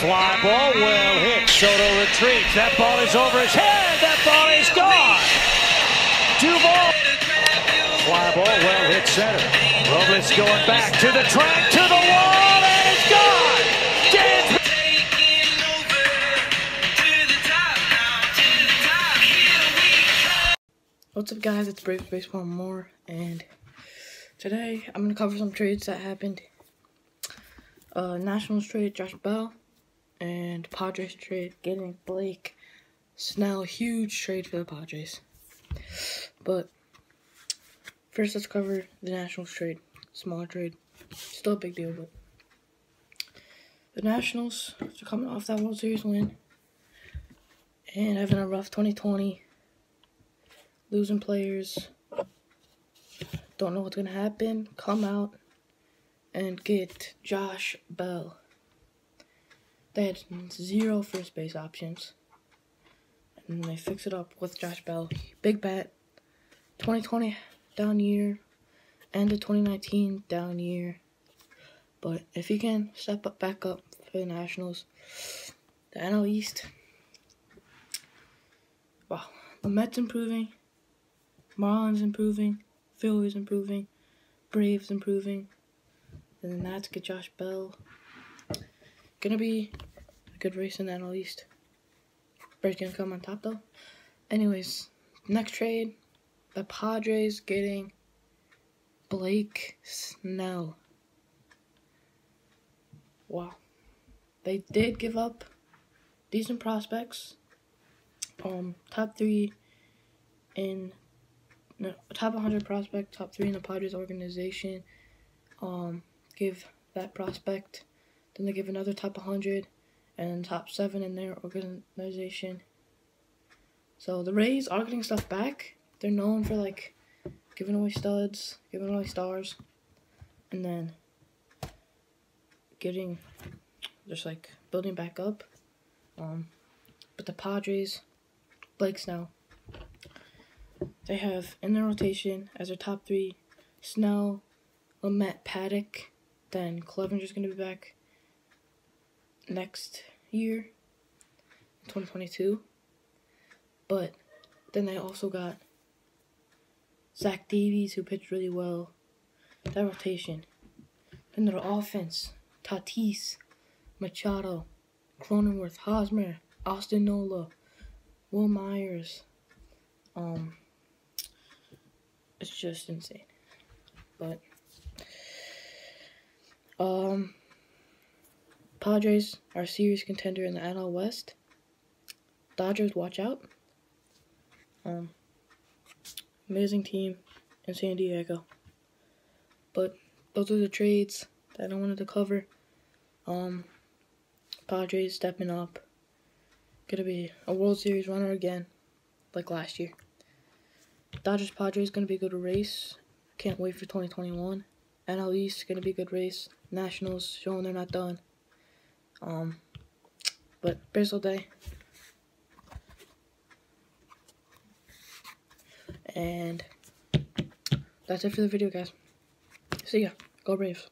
Fly ball, well hit. Soto retreats. That ball is over his head. That ball is gone. Duvall. Fly ball, well hit center. Robles going back to the track, to the wall, and it's gone. What's up, guys? It's Braves Baseball More, and today I'm gonna cover some trades that happened. Uh, Nationals trade Josh Bell, and Padres trade getting Blake Snell. Huge trade for the Padres. But first, let's cover the Nationals trade. Smaller trade, still a big deal, but the Nationals are coming off that World Series win and having a rough 2020 losing players, don't know what's gonna happen, come out and get Josh Bell. They had zero first base options. And they fix it up with Josh Bell. Big bat. 2020 down year. End of 2019 down year. But if he can step up back up for the Nationals, the NL East. Wow. The Mets improving. Marlins improving, Phillies improving, Braves improving, and then that's get Josh Bell. Gonna be a good race in the NL East. Braves gonna come on top though. Anyways, next trade, the Padres getting Blake Snell. Wow. They did give up decent prospects. Um, top three in no, top 100 prospect, top three in the Padres organization. Um, give that prospect. Then they give another top 100 and top seven in their organization. So the Rays are getting stuff back. They're known for like giving away studs, giving away stars, and then getting just like building back up. Um, but the Padres, Blake Snell they have in their rotation as their top three Snell, Lamet, Paddock. Then Clevinger's to be back next year, 2022. But then they also got Zach Davies, who pitched really well. That rotation. Then their offense Tatis, Machado, Cronenworth, Hosmer, Austin Nola, Wil Myers, um, it's just insane. But um Padres are serious contender in the NL West. Dodgers, watch out. Um amazing team in San Diego. But those are the trades that I wanted to cover. Um Padres stepping up. Gonna be a World Series runner again, like last year. Dodgers Padres to be a good race. Can't wait for 2021. NL East to be a good race. Nationals showing they're not done. Um, but Bears day. And that's it for the video, guys. See ya. Go Braves.